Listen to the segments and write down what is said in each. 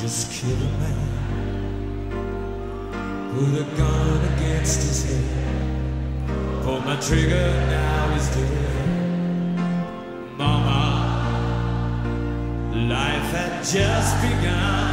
Just kill a man Put a gun against his head. Pull my trigger, now he's dead. Mama Life had just begun.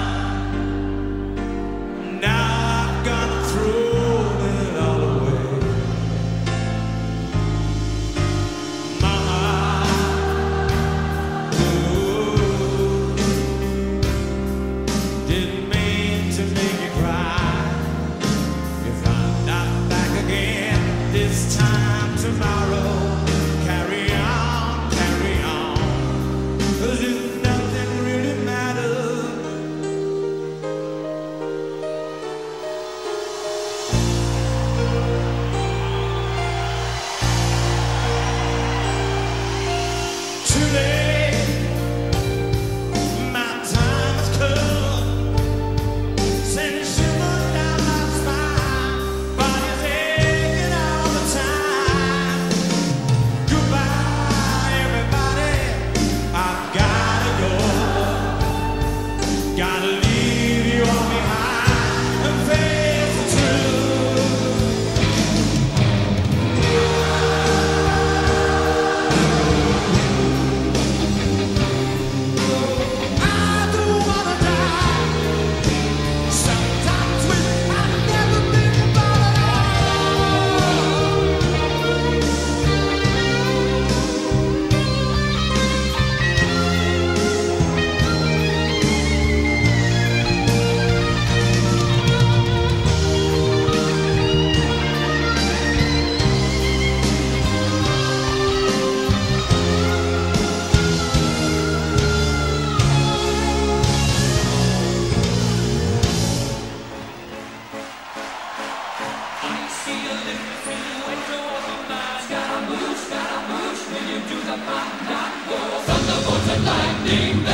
Thunderbolt and lightning.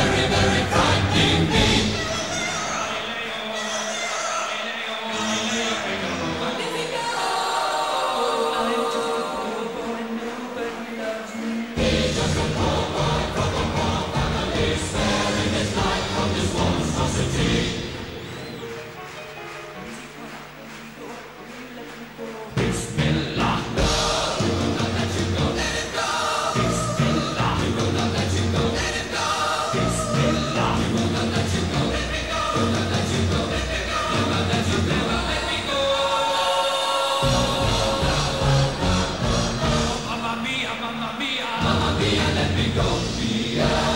Mamma mia, let me go. Colombia.